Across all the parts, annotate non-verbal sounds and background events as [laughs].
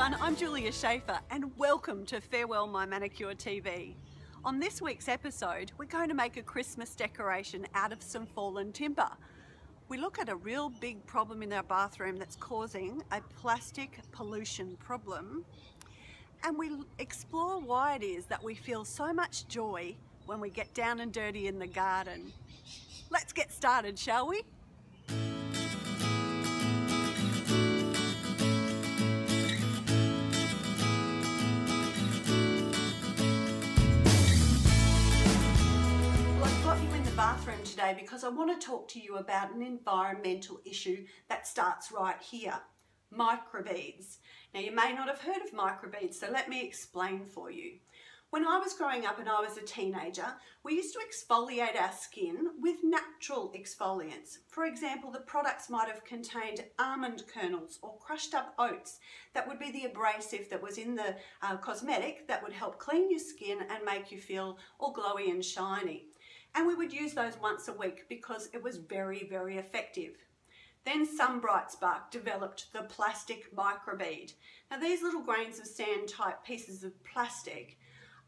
everyone, I'm Julia Schafer and welcome to Farewell My Manicure TV. On this week's episode, we're going to make a Christmas decoration out of some fallen timber. We look at a real big problem in our bathroom that's causing a plastic pollution problem and we explore why it is that we feel so much joy when we get down and dirty in the garden. Let's get started, shall we? Today because I want to talk to you about an environmental issue that starts right here, microbeads. Now you may not have heard of microbeads, so let me explain for you. When I was growing up and I was a teenager, we used to exfoliate our skin with natural exfoliants. For example, the products might have contained almond kernels or crushed up oats. That would be the abrasive that was in the uh, cosmetic that would help clean your skin and make you feel all glowy and shiny. And we would use those once a week because it was very, very effective. Then some Bright Spark developed the plastic microbead. Now these little grains of sand type pieces of plastic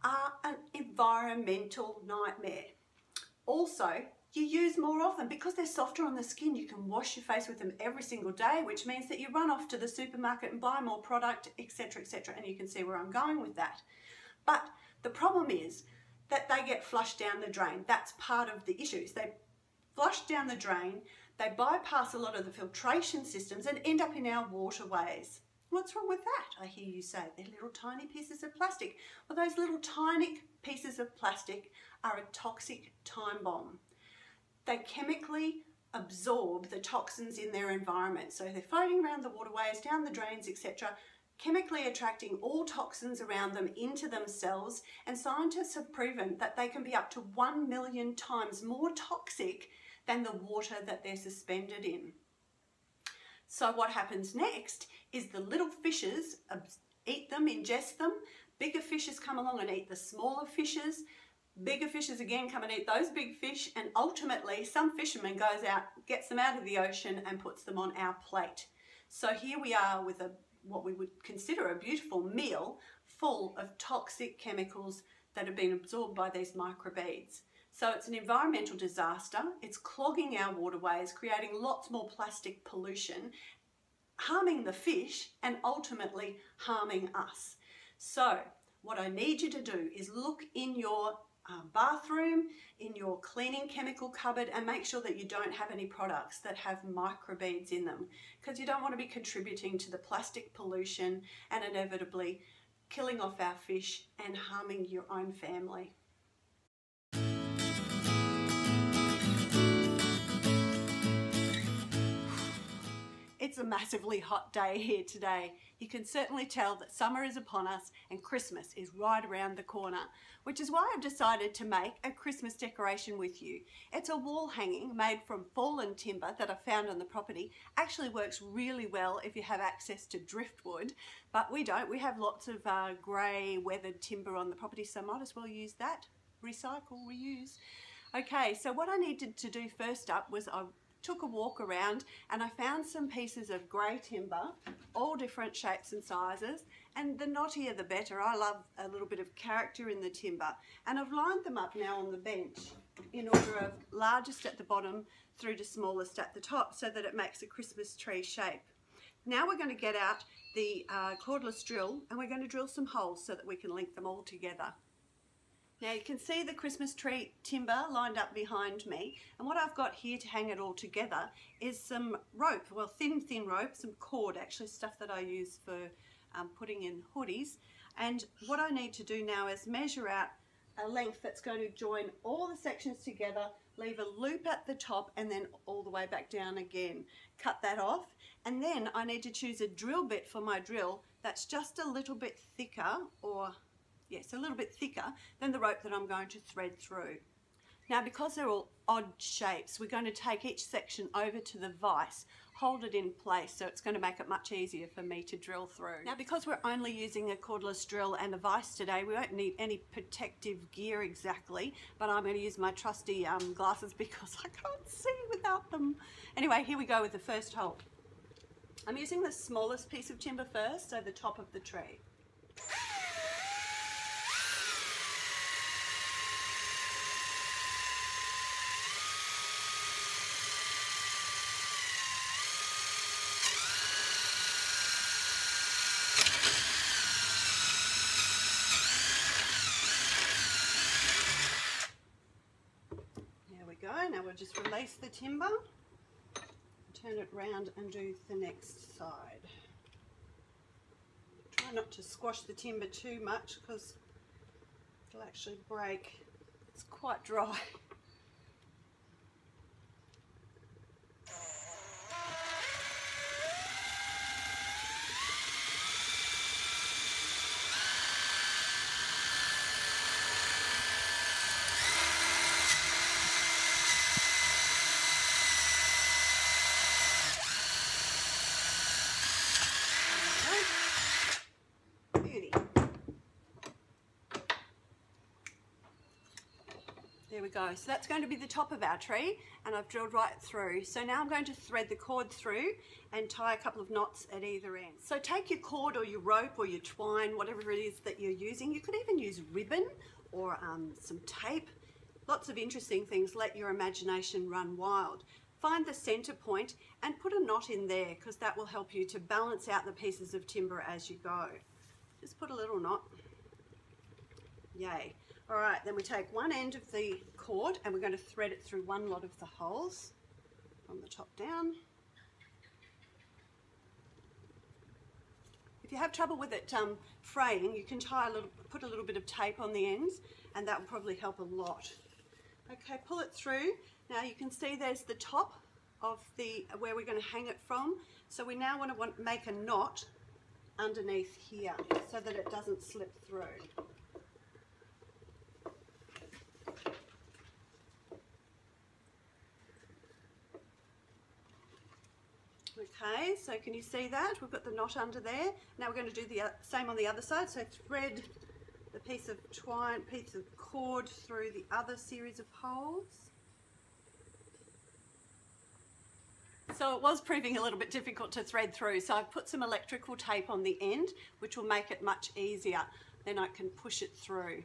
are an environmental nightmare. Also, you use more of them because they're softer on the skin. You can wash your face with them every single day, which means that you run off to the supermarket and buy more product, etc., etc. And you can see where I'm going with that. But the problem is that they get flushed down the drain. That's part of the issues. They flush down the drain, they bypass a lot of the filtration systems and end up in our waterways. What's wrong with that? I hear you say. They're little tiny pieces of plastic. Well, those little tiny pieces of plastic are a toxic time bomb. They chemically absorb the toxins in their environment. So they're floating around the waterways, down the drains, etc chemically attracting all toxins around them into themselves and scientists have proven that they can be up to 1 million times more toxic than the water that they're suspended in. So what happens next is the little fishes eat them, ingest them, bigger fishes come along and eat the smaller fishes, bigger fishes again come and eat those big fish and ultimately some fisherman goes out, gets them out of the ocean and puts them on our plate. So here we are with a what we would consider a beautiful meal full of toxic chemicals that have been absorbed by these microbeads. So it's an environmental disaster. It's clogging our waterways, creating lots more plastic pollution, harming the fish and ultimately harming us. So what I need you to do is look in your um, bathroom, in your cleaning chemical cupboard and make sure that you don't have any products that have microbeads in them because you don't want to be contributing to the plastic pollution and inevitably killing off our fish and harming your own family. It's a massively hot day here today. You can certainly tell that summer is upon us and Christmas is right around the corner, which is why I've decided to make a Christmas decoration with you. It's a wall hanging made from fallen timber that I found on the property. Actually works really well if you have access to driftwood, but we don't. We have lots of uh, grey weathered timber on the property, so might as well use that. Recycle, reuse. Okay, so what I needed to do first up was I took a walk around and I found some pieces of grey timber, all different shapes and sizes, and the knottier the better. I love a little bit of character in the timber. And I've lined them up now on the bench in order of largest at the bottom through to smallest at the top so that it makes a Christmas tree shape. Now we're going to get out the uh, cordless drill and we're going to drill some holes so that we can link them all together. Now you can see the Christmas tree timber lined up behind me and what I've got here to hang it all together is some rope, well thin thin rope, some cord actually stuff that I use for um, putting in hoodies and what I need to do now is measure out a length that's going to join all the sections together, leave a loop at the top and then all the way back down again. Cut that off and then I need to choose a drill bit for my drill that's just a little bit thicker or yes, a little bit thicker than the rope that I'm going to thread through. Now because they're all odd shapes, we're going to take each section over to the vise, hold it in place so it's going to make it much easier for me to drill through. Now because we're only using a cordless drill and a vise today, we won't need any protective gear exactly, but I'm going to use my trusty um, glasses [laughs] because I can't see without them. Anyway, here we go with the first hole. I'm using the smallest piece of timber first, so the top of the tree. There we go, now the timber turn it round and do the next side. Try not to squash the timber too much because it'll actually break. It's quite dry. [laughs] There we go. So that's going to be the top of our tree and I've drilled right through. So now I'm going to thread the cord through and tie a couple of knots at either end. So take your cord or your rope or your twine, whatever it is that you're using. You could even use ribbon or um, some tape. Lots of interesting things. Let your imagination run wild. Find the center point and put a knot in there because that will help you to balance out the pieces of timber as you go. Just put a little knot. Yay. All right, then we take one end of the cord and we're going to thread it through one lot of the holes from the top down. If you have trouble with it um, fraying, you can tie a little, put a little bit of tape on the ends and that will probably help a lot. Okay, pull it through. Now you can see there's the top of the where we're going to hang it from. So we now want to want, make a knot underneath here so that it doesn't slip through. Okay, so can you see that? We've got the knot under there. Now we're going to do the same on the other side. So thread the piece of twine, piece of cord through the other series of holes. So it was proving a little bit difficult to thread through. So I've put some electrical tape on the end, which will make it much easier. Then I can push it through.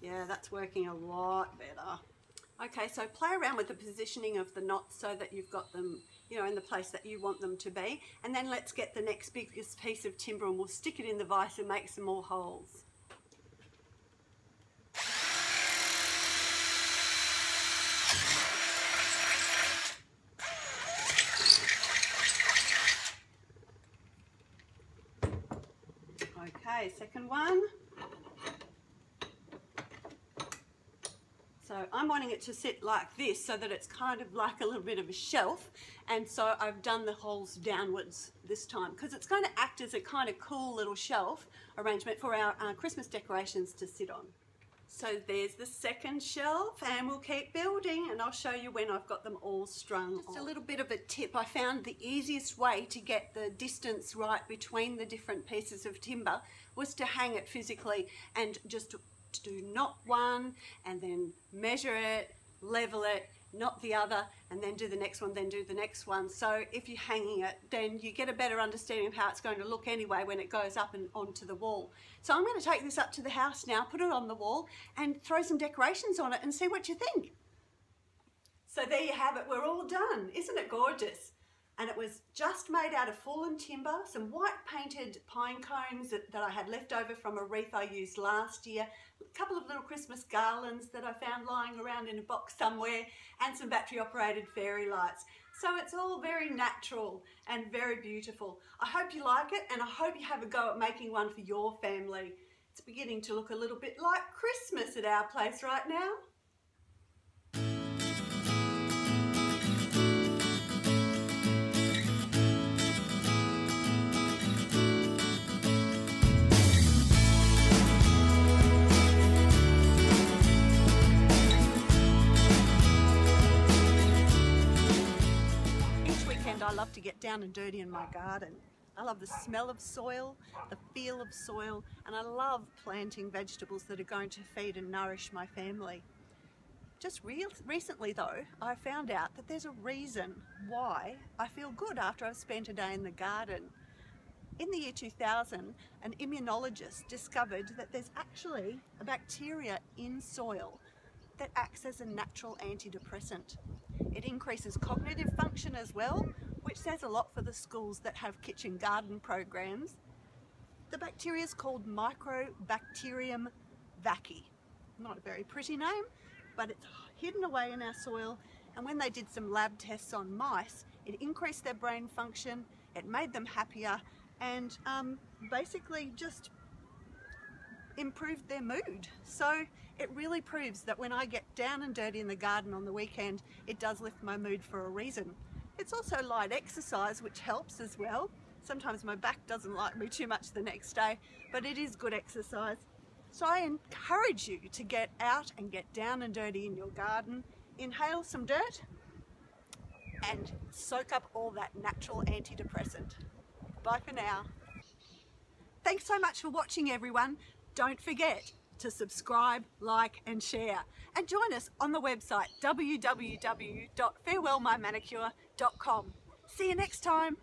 Yeah, that's working a lot better. Okay, so play around with the positioning of the knots so that you've got them, you know, in the place that you want them to be. And then let's get the next biggest piece of timber and we'll stick it in the vise and make some more holes. Okay, second one. So I'm wanting it to sit like this so that it's kind of like a little bit of a shelf. And so I've done the holes downwards this time because it's going to act as a kind of cool little shelf arrangement for our uh, Christmas decorations to sit on. So there's the second shelf and we'll keep building and I'll show you when I've got them all strung Just on. a little bit of a tip, I found the easiest way to get the distance right between the different pieces of timber was to hang it physically and just do not one and then measure it, level it, not the other, and then do the next one, then do the next one. So if you're hanging it, then you get a better understanding of how it's going to look anyway when it goes up and onto the wall. So I'm going to take this up to the house now, put it on the wall, and throw some decorations on it and see what you think. So there you have it, we're all done. Isn't it gorgeous? And it was just made out of fallen timber, some white painted pine cones that, that, I had left over from a wreath I used last year, a couple of little Christmas garlands that I found lying around in a box somewhere, and some battery operated fairy lights. So it's all very natural and very beautiful. I hope you like it and I hope you have a go at making one for your family. It's beginning to look a little bit like Christmas at our place right now. Love to get down and dirty in my garden. I love the smell of soil, the feel of soil, and I love planting vegetables that are going to feed and nourish my family. Just re recently though, I found out that there's a reason why I feel good after I've spent a day in the garden. In the year 2000, an immunologist discovered that there's actually a bacteria in soil that acts as a natural antidepressant. It increases cognitive function as well, which says a lot for the schools that have kitchen garden programs. The bacteria is called Microbacterium vaccae. Not a very pretty name, but it's hidden away in our soil and when they did some lab tests on mice it increased their brain function it made them happier and um, basically just improved their mood so it really proves that when I get down and dirty in the garden on the weekend it does lift my mood for a reason it's also light exercise which helps as well sometimes my back doesn't like me too much the next day but it is good exercise so I encourage you to get out and get down and dirty in your garden, inhale some dirt and soak up all that natural antidepressant. Bye for now. Thanks so much for watching everyone. Don't forget to subscribe, like and share. And join us on the website www.farewellmymanicure.com. See you next time.